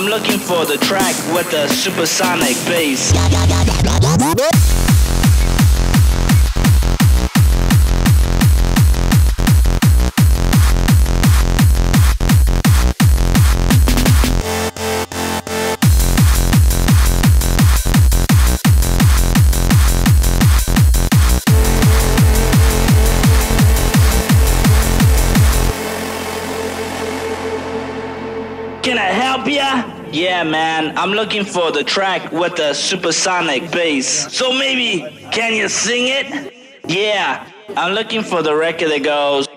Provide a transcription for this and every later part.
I'm looking for the track with the supersonic bass. Yeah, man, I'm looking for the track with the supersonic bass. So maybe, can you sing it? Yeah, I'm looking for the record that goes.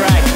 track.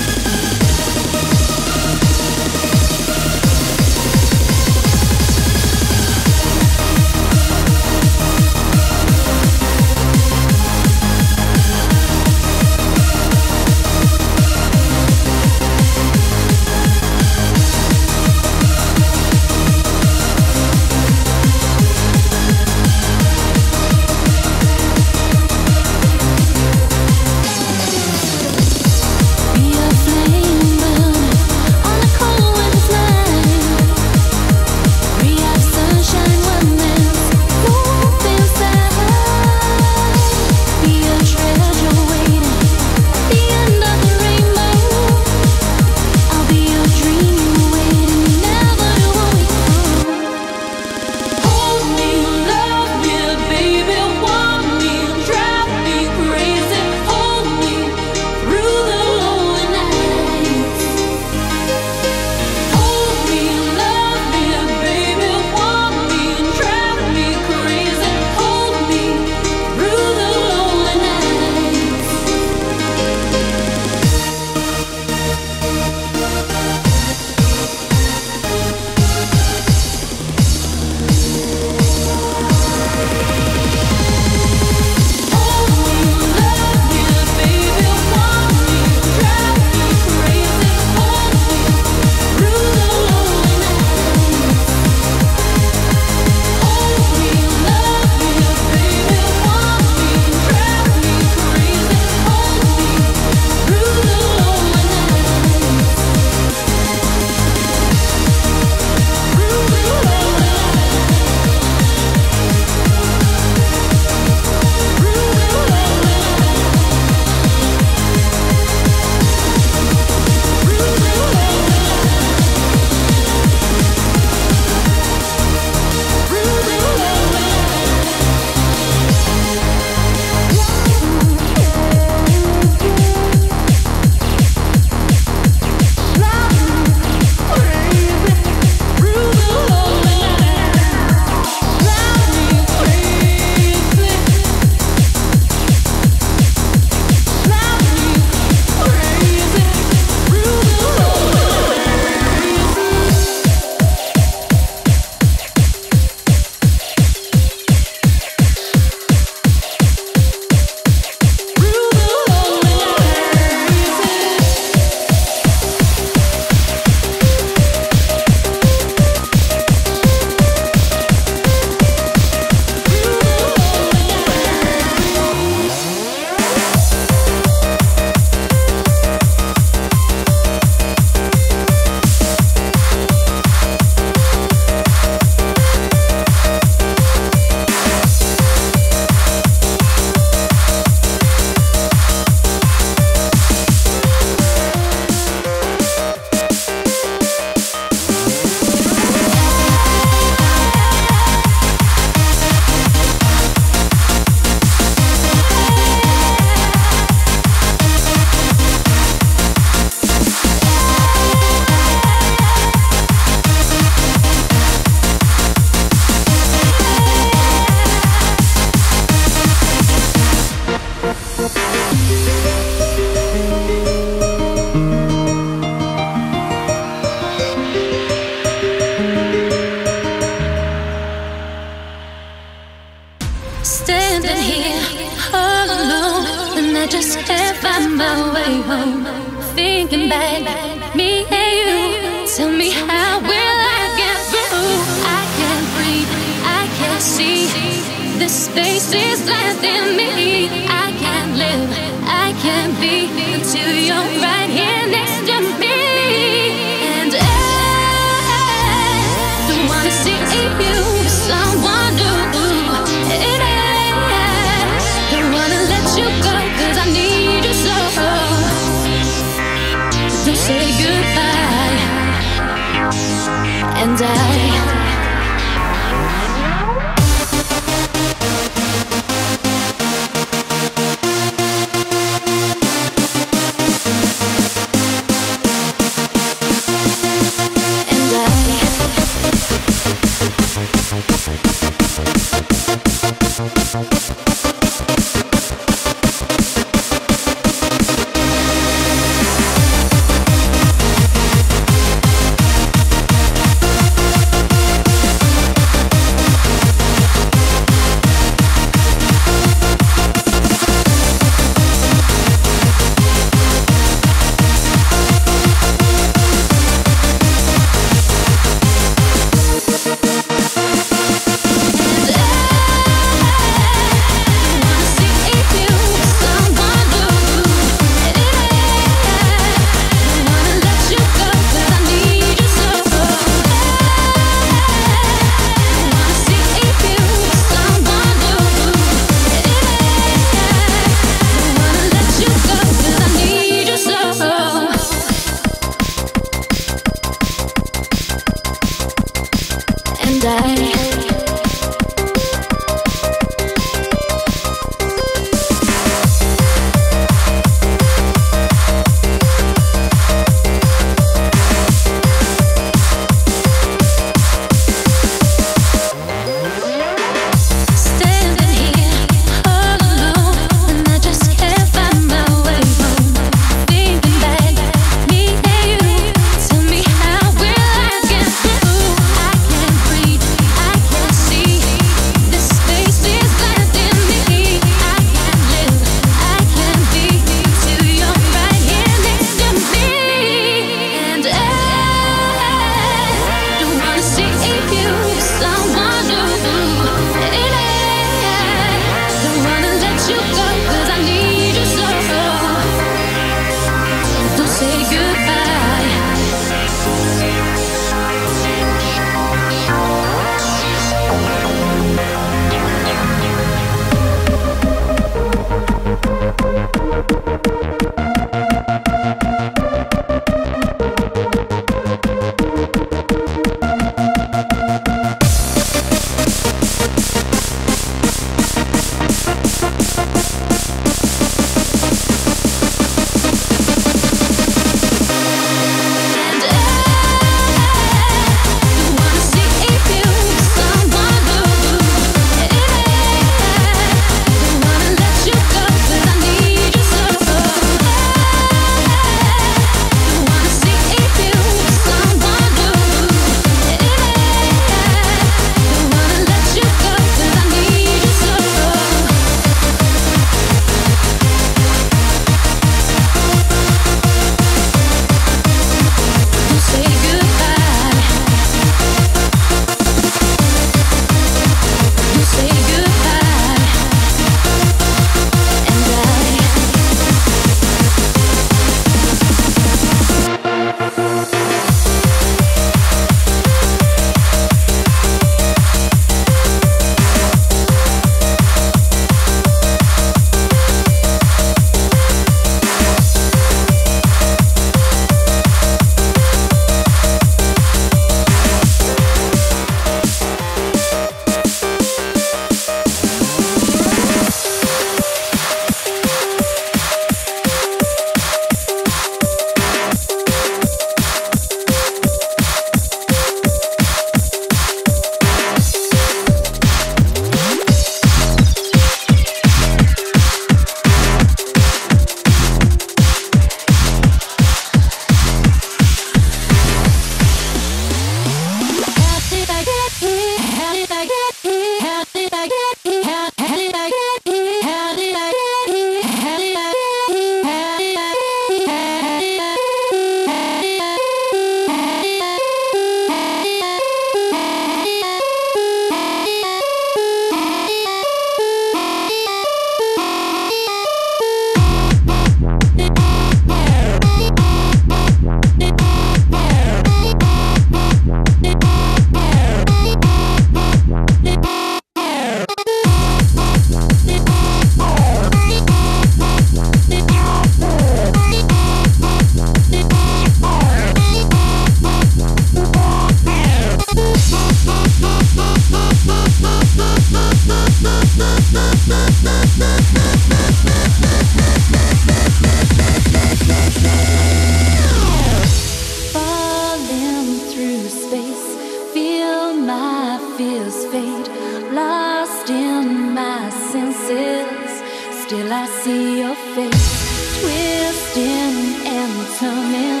Still I see your face twisting and turning.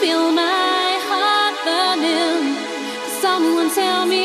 Feel my heart burning. Someone tell me.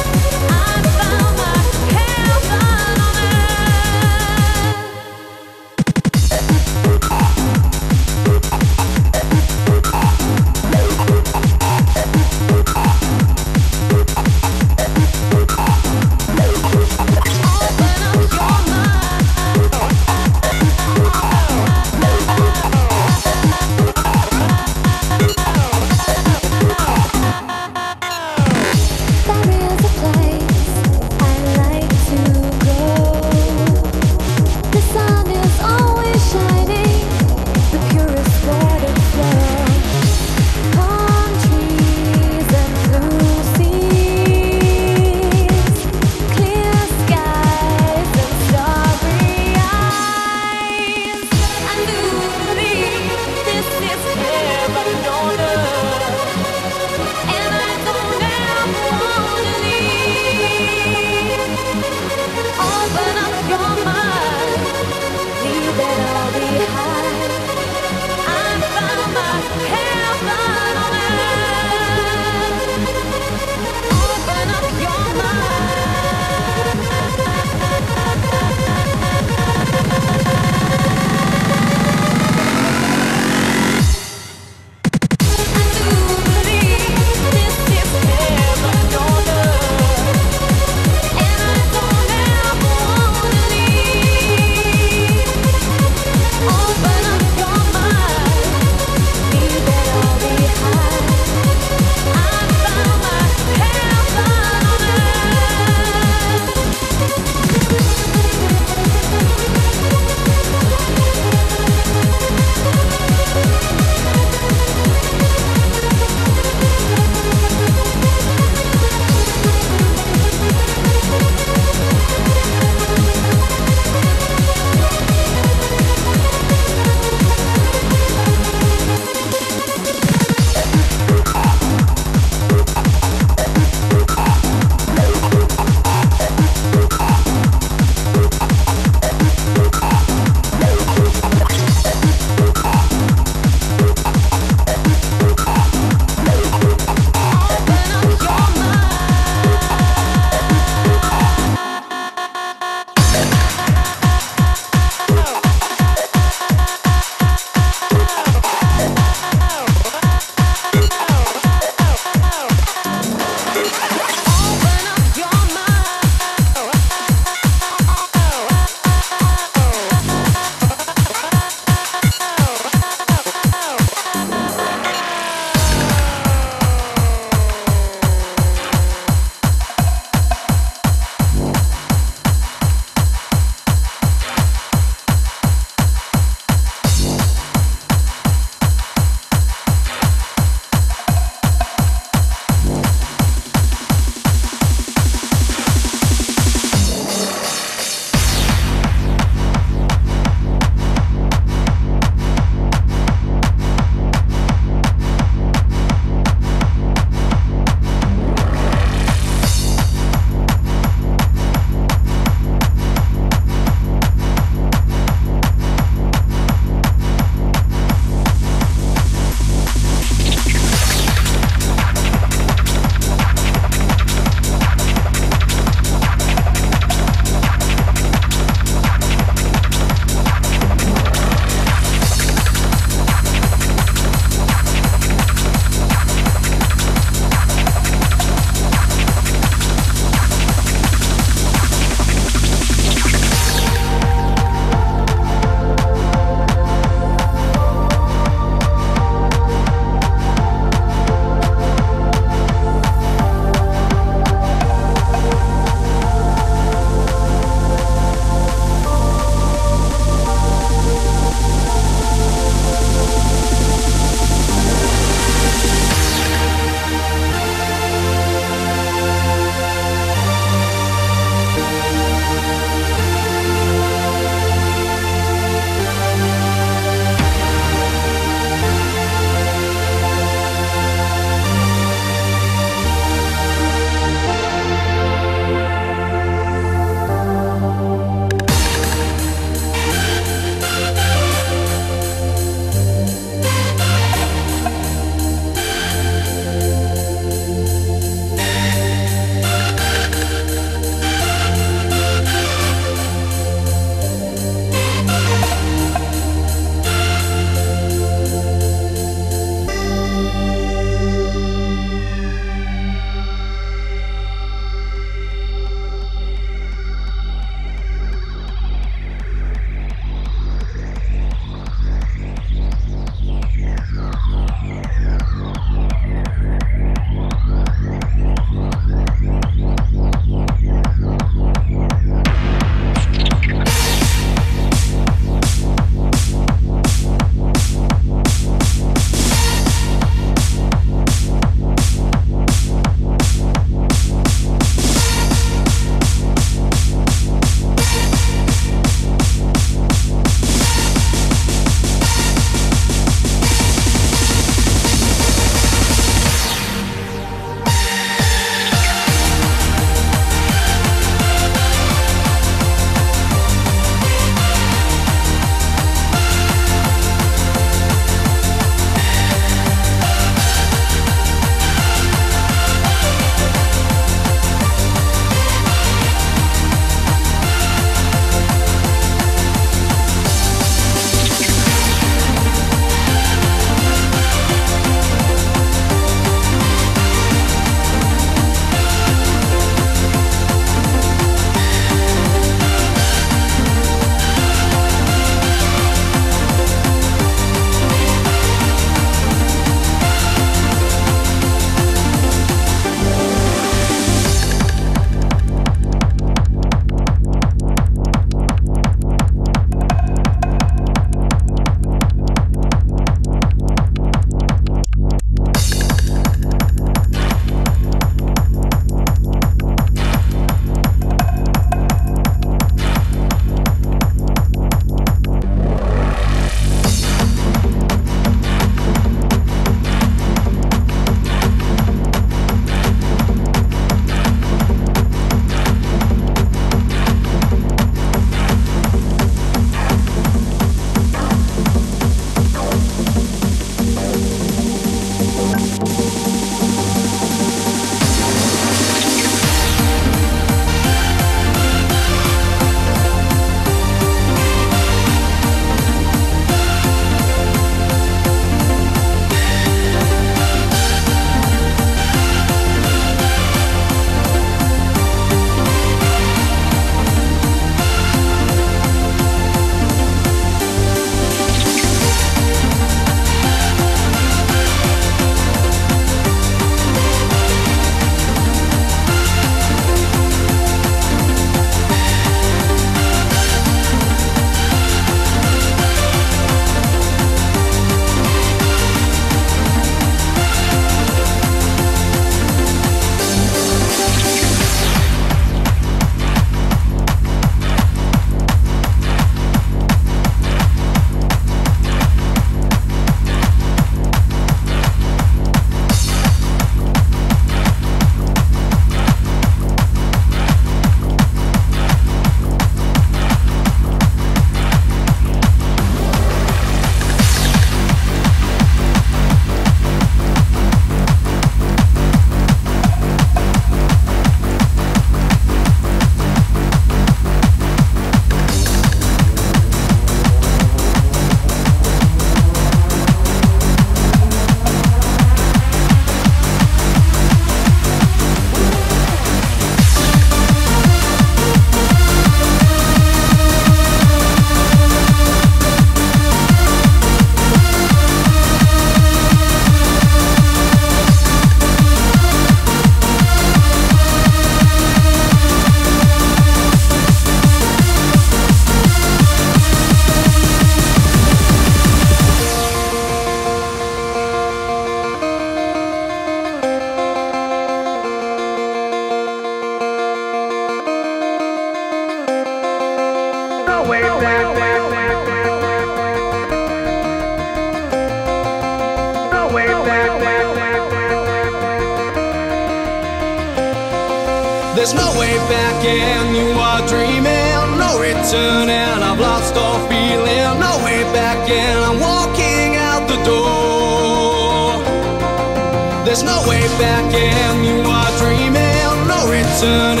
back and you are dreaming. No return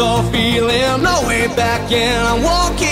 store feeling no way back and I'm walking